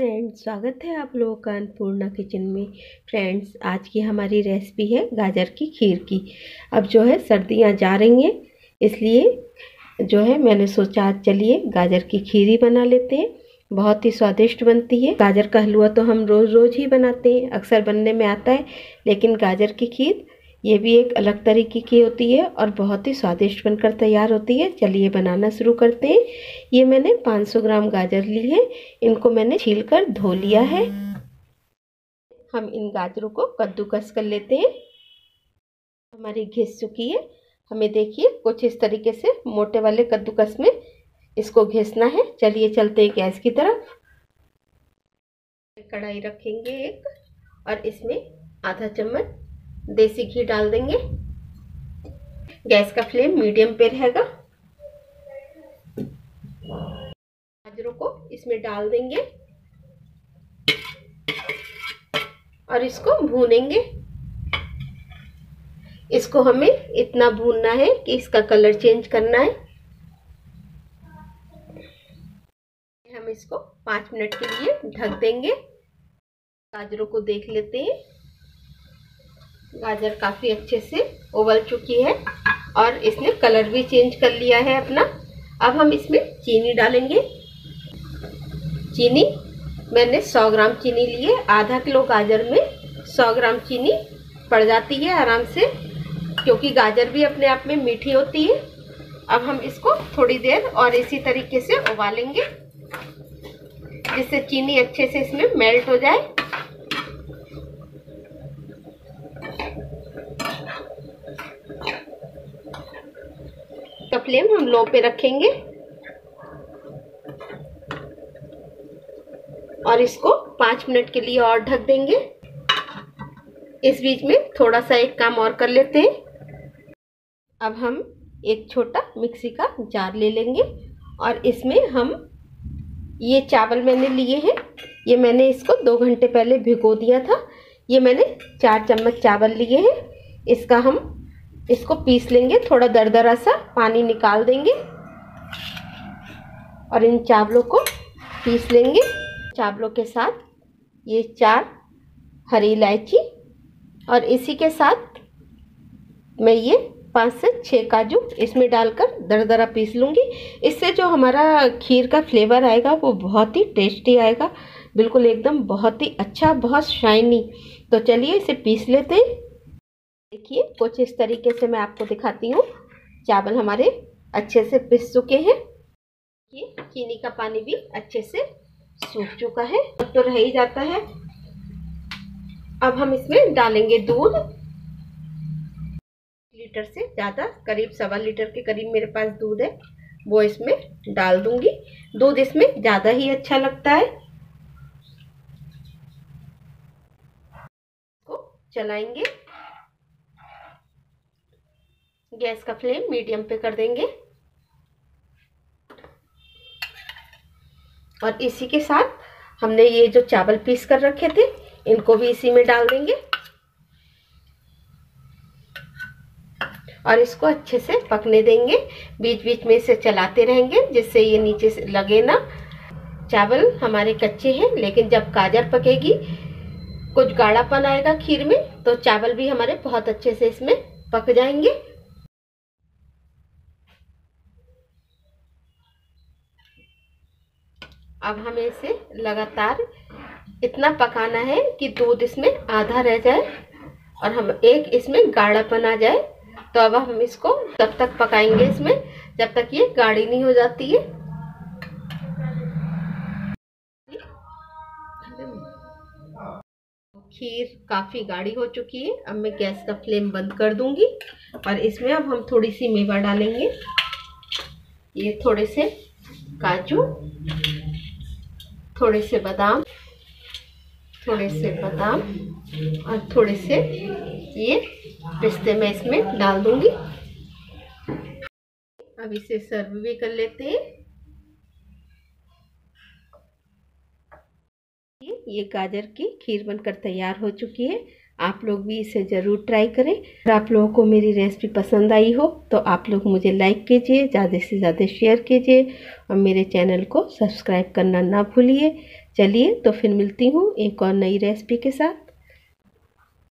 Friends, स्वागत है आप लोगों का अन्नपूर्णा किचन में। फ्रेंड्स, आज की हमारी रेसिपी है गाजर की खीर की। अब जो है, सर्दियाँ जा रही हैं, इसलिए जो है, मैंने सोचा आज चलिए गाजर की खीर ही बना लेते हैं। बहुत ही स्वादिष्ट बनती है। गाजर का हलवा तो हम रोज़ रोज़ ही बनाते हैं, अक्सर बनने में आता है, लेकिन गाजर की खीर ये भी एक अलग तरीके की होती है और बहुत ही स्वादिष्ट बनकर तैयार होती है। चलिए बनाना शुरू करते हैं। ये मैंने 500 ग्राम गाजर ली है। इनको मैंने छील कर धो लिया है। हम इन गाजरों को कद्दूकस कर लेते हैं। हमारी घिस चुकी है। हमें देखिए कुछ इस तरीके से मोटे वाले कद्दूकस में इसको घिसना है। चलिए चलते हैं गैस की तरफ़। कढ़ाई रखेंगे एक और इसमें आधा चम्मच देसी घी डाल देंगे। गैस का फ्लेम मीडियम पे रहेगा। गाजरों को इसमें डाल देंगे। और इसको भूनेंगे। इसको हमें इतना भूनना है कि इसका कलर चेंज करना है। हम इसको पाँच मिनट के लिए ढक देंगे। गाजरों को देख लेते हैं। गाजर काफ़ी अच्छे से उबल चुकी है और इसने कलर भी चेंज कर लिया है अपना। अब हम इसमें चीनी डालेंगे। चीनी, मैंने 100 ग्राम चीनी लिए आधा किलो गाजर में 100 ग्राम चीनी पड़ जाती है आराम से, क्योंकि गाजर भी अपने आप में मीठी होती है। अब हम इसको थोड़ी देर और इसी तरीके से उबालेंगे, जिससे चीनी अच्छे से इसमें मेल्ट हो जाए का फ्लेम हम लो पे रखेंगे। और इसको पाँच मिनट के लिए और ढक देंगे। इस बीच में थोड़ा सा एक काम और कर लेते हैं। अब हम एक छोटा मिक्सी का जार ले लेंगे और इसमें हम ये चावल मैंने लिए हैं। ये मैंने इसको दो घंटे पहले भिगो दिया था। ये मैंने चार चम्मच चावल लिए हैं। इसका हम इसको पीस लेंगे, थोड़ा दरदरा सा पानी निकाल देंगे। और इन चावलों को पीस लेंगे। चावलों के साथ ये चार हरी इलायची और इसी के साथ मैं ये पाँच से छः काजू इसमें डालकर दरदरा पीस लूँगी। इससे जो हमारा खीर का फ्लेवर आएगा, वो बहुत ही टेस्टी आएगा। बिल्कुल एकदम बहुत ही अच्छा बहुत शाइनी। तो चलिए इसे पीस लेते हैं। देखिए, कुछ इस तरीके से मैं आपको दिखाती हूँ। चावल हमारे अच्छे से पिस चुके हैं। ये चीनी का पानी भी अच्छे से सूख चुका है। अब तो रह ही जाता है। अब हम इसमें डालेंगे दूध। लीटर से ज़्यादा, करीब सवा लीटर के करीब मेरे पास दूध है। वो इसमें डाल दूँगी। दूध इसमें ज़्यादा ही अच्छा लगता है। चलाएँगे। गैस का फ्लेम मीडियम पे कर देंगे। और इसी के साथ हमने ये जो चावल पीस कर रखे थे, इनको भी इसी में डाल देंगे। और इसको अच्छे से पकने देंगे। बीच बीच में इसे चलाते रहेंगे, जिससे ये नीचे से लगे ना। चावल हमारे कच्चे हैं, लेकिन जब गाजर पकेगी, कुछ गाढ़ापन आएगा खीर में तो चावल भी हमारे बहुत अच्छे से इसमें पक जाएँगे। अब हमें इसे लगातार इतना पकाना है कि दूध इसमें आधा रह जाए और हम एक इसमें गाढ़ापन आ जाए। तो अब हम इसको तब तक पकाएँगे इसमें, जब तक ये गाढ़ी नहीं हो जाती है। खीर काफ़ी गाढ़ी हो चुकी है। अब मैं गैस का फ्लेम बंद कर दूँगी और इसमें अब हम थोड़ी सी मेवा डालेंगे। ये थोड़े से काजू थोड़े से बादाम, थोड़े से बादाम और थोड़े से ये पिस्ते मैं इसमें डाल दूँगी। अब इसे सर्व भी कर लेते हैं। ये गाजर की खीर बनकर तैयार हो चुकी है। आप लोग भी इसे ज़रूर ट्राई करें। अगर आप लोगों को मेरी रेसिपी पसंद आई हो तो आप लोग मुझे लाइक कीजिए, ज़्यादा से ज़्यादा शेयर कीजिए और मेरे चैनल को सब्सक्राइब करना ना भूलिए। चलिए तो फिर मिलती हूँ एक और नई रेसिपी के साथ।